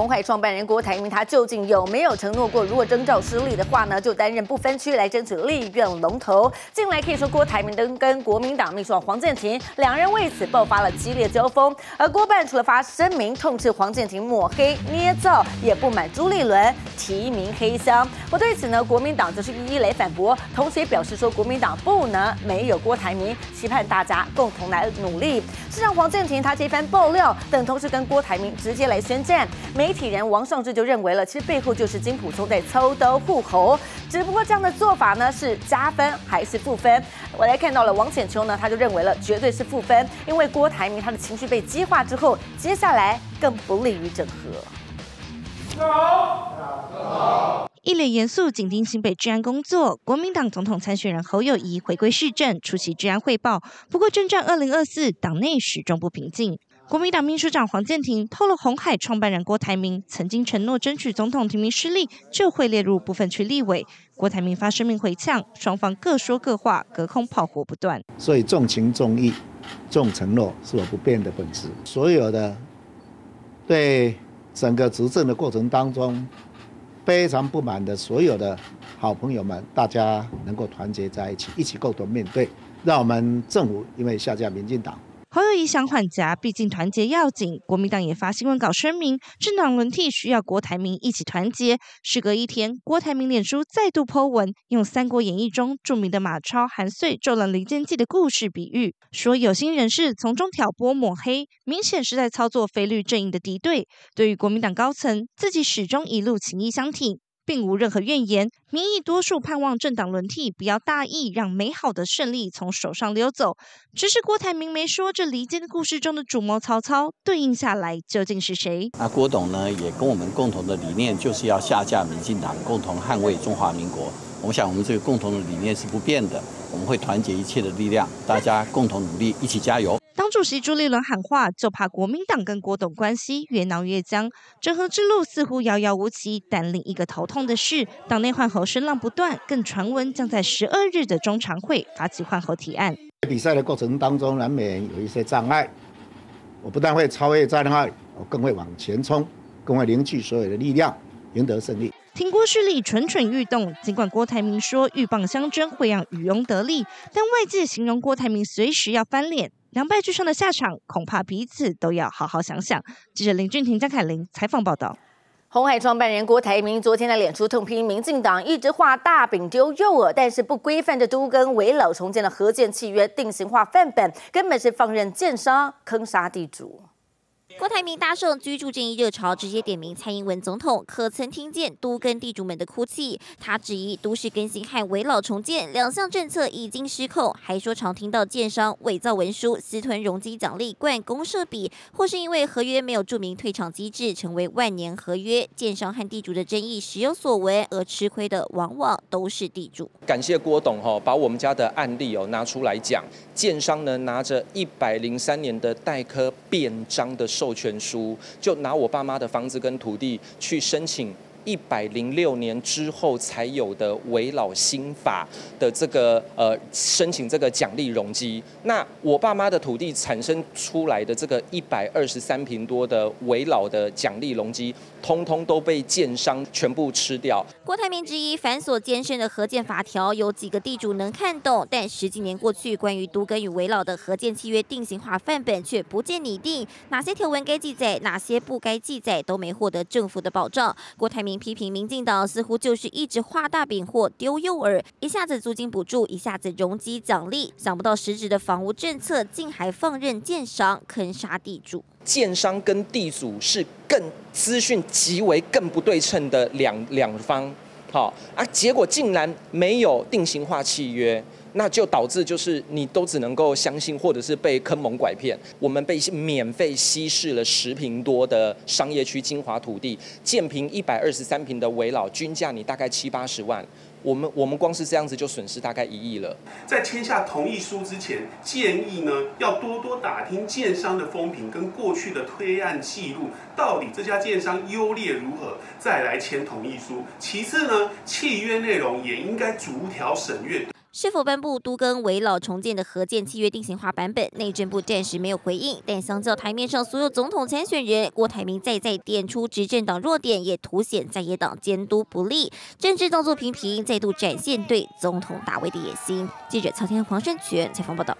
红海创办人郭台铭，他究竟有没有承诺过，如果征召失利的话呢，就担任不分区来争取立院龙头？近来可以说，郭台铭跟跟国民党秘书长黄建庭两人为此爆发了激烈交锋。而郭办除了发声明痛斥黄建庭抹黑捏造，也不满朱立伦提名黑箱。我对此呢，国民党则是一一来反驳，同时也表示说，国民党不能没有郭台铭，期盼大家共同来努力。事实上，黄建庭他这番爆料，等同是跟郭台铭直接来宣战。没媒体人王尚志就认为了，其实背后就是金普聪在操刀护喉，只不过这样的做法呢是加分还是负分？我来看到了王显秋呢，他就认为了绝对是负分，因为郭台铭他的情绪被激化之后，接下来更不利于整合。一脸严肃紧盯新北治安工作，国民党总统参选人侯友谊回归市政出席治安汇报。不过，征战二零二四，党内始终不平静。国民党秘书长黄建庭透露，红海创办人郭台铭曾经承诺争取总统提名失利就会列入部分区立委。郭台铭发声明回呛，双方各说各话，隔空炮火不断。所以重情重义、重承诺是我不变的本质。所有的对整个执政的过程当中非常不满的所有的好朋友们，大家能够团结在一起，一起共同面对，让我们政府因为下架民进党。侯友谊想缓颊，毕竟团结要紧。国民党也发新闻稿声明，政党轮替需要郭台铭一起团结。时隔一天，郭台铭脸书再度 Po 文，用《三国演义》中著名的马超、韩遂咒了离间计的故事比喻，说有心人士从中挑拨抹黑，明显是在操作非律阵营的敌对。对于国民党高层，自己始终一路情义相挺。并无任何怨言，民意多数盼望政党轮替，不要大意，让美好的胜利从手上溜走。只是郭台铭没说，这离间故事中的主谋曹操对应下来究竟是谁？那郭董呢，也跟我们共同的理念，就是要下架民进党，共同捍卫中华民国。我想，我们这个共同的理念是不变的，我们会团结一切的力量，大家共同努力，一起加油。当主席朱立伦喊话，就怕国民党跟郭董关系越闹越僵，整合之路似乎遥遥无期。但另一个头痛的是，党内换候声浪不断，更传闻将在十二日的中常会发起换候提案。比赛的过程当中，难免有一些障碍，我不但会超越障碍，我更会往前冲，更会凝聚所有的力量，赢得胜利。听郭势力蠢蠢欲动，尽管郭台铭说鹬蚌相争会让渔翁得利，但外界形容郭台铭随时要翻脸。两败俱伤的下场，恐怕彼此都要好好想想。记者林俊廷、张凯琳采访报道。红海创办人郭台铭昨天的脸书痛批民进党一直画大饼丢诱饵，但是不规范的都跟围老重建的合建契约定型化范本，根本是放任建商坑杀地主。郭台铭搭上居住正义热潮，直接点名蔡英文总统，可曾听见都跟地主们的哭泣？他质疑都市更新和围老重建两项政策已经失控，还说常听到建商伪造文书、私吞容积奖励、灌公社比，或是因为合约没有注明退场机制，成为万年合约。建商和地主的争议时有所闻，而吃亏的往往都是地主。感谢郭董哈，把我们家的案例哦拿出来讲，建商呢拿着一百零三年的代科变章的授。授权书就拿我爸妈的房子跟土地去申请一百零六年之后才有的围老新法的这个呃申请这个奖励容积，那我爸妈的土地产生出来的这个一百二十三平多的围老的奖励容积。通通都被建商全部吃掉。郭台铭质疑繁琐艰深的核建法条有几个地主能看懂？但十几年过去，关于独根与围老的核建契约定型化范本却不见拟定，哪些条文该记载，哪些不该记载，都没获得政府的保障。郭台铭批评民进党似乎就是一直画大饼或丢诱饵，一下子租金补助，一下子容积奖励，想不到实质的房屋政策竟还放任建商坑杀地主。建商跟地主是更资讯极为更不对称的两两方，好啊，结果竟然没有定型化契约，那就导致就是你都只能够相信或者是被坑蒙拐骗。我们被免费稀释了十平多的商业区精华土地，建平一百二十三平的围老均价你大概七八十万。我们我们光是这样子就损失大概一亿了。在签下同意书之前，建议呢要多多打听建商的风评跟过去的推案记录，到底这家建商优劣如何，再来签同意书。其次呢，契约内容也应该逐条审阅。是否颁布都更围老重建的核建契约定型化版本？内政部暂时没有回应。但相较台面上所有总统参选人，郭台铭再再点出执政党弱点，也凸显在野党监督不力，政治动作频频，再度展现对总统大位的野心。记者曹天黄胜全采访报道。